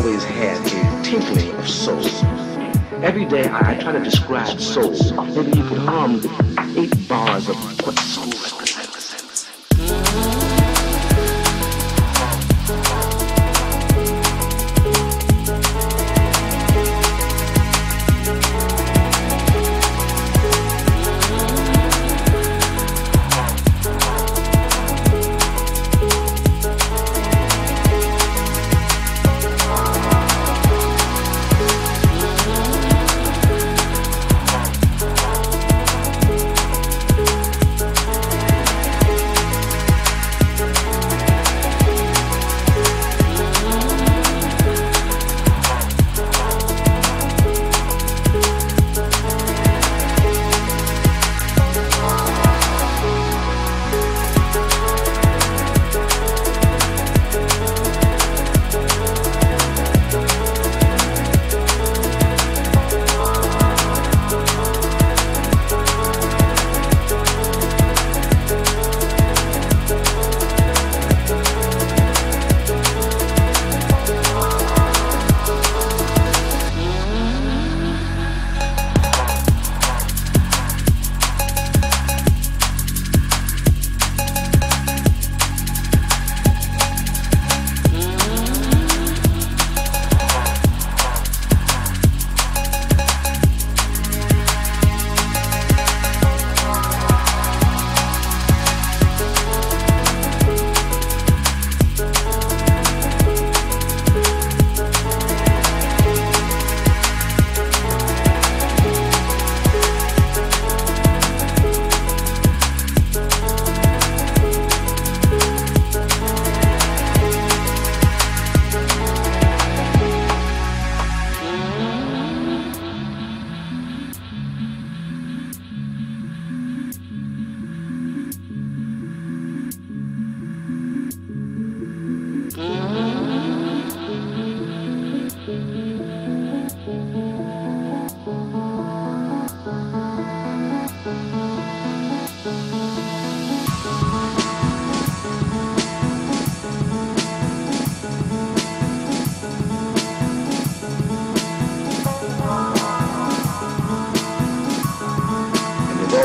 always had a tinkling of soul. Every day I, I try to describe soul. Maybe you could hum eight bars of what soul represents.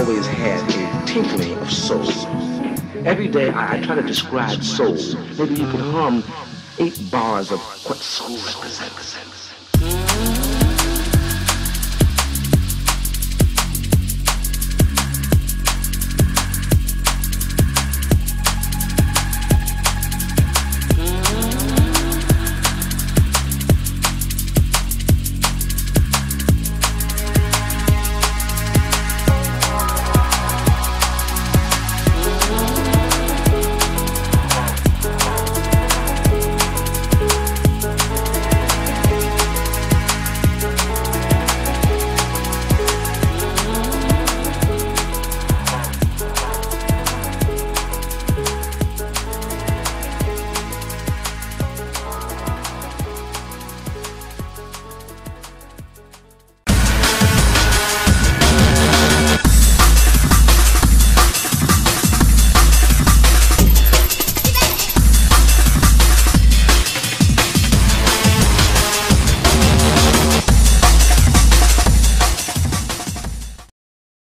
Always had a tinkling of soul. Every day I, I try to describe soul. Maybe you could hum eight bars of what soul represents.